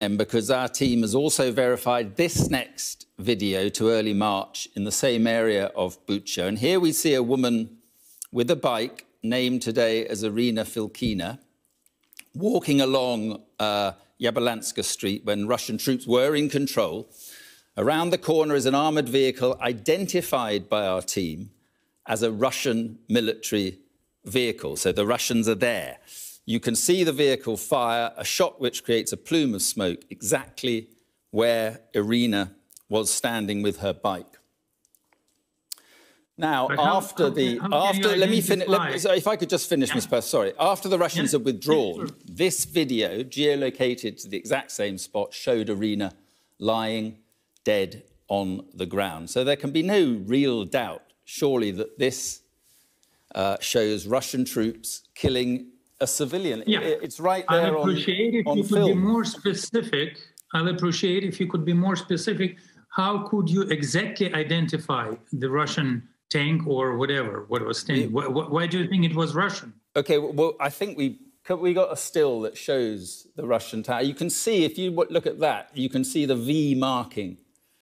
and because our team has also verified this next video to early March in the same area of Bucha. And here we see a woman with a bike named today as Irina Filkina walking along uh, Yablonska Street when Russian troops were in control. Around the corner is an armoured vehicle identified by our team as a Russian military vehicle. So the Russians are there. You can see the vehicle fire a shot which creates a plume of smoke exactly where Irina was standing with her bike. Now, how, after how, the how after let me finish. So if I could just finish, yeah. Ms. Purse, sorry. After the Russians yeah. had withdrawn, yeah, this video, geolocated to the exact same spot, showed Irina lying dead on the ground. So there can be no real doubt, surely, that this uh, shows Russian troops killing a civilian. Yeah. it's right there I'd appreciate on, if you film. could be more specific. I'll appreciate if you could be more specific. How could you exactly identify the Russian tank or whatever what was standing? Why, why do you think it was Russian? Okay, well, I think we we got a still that shows the Russian tank. You can see if you look at that, you can see the V marking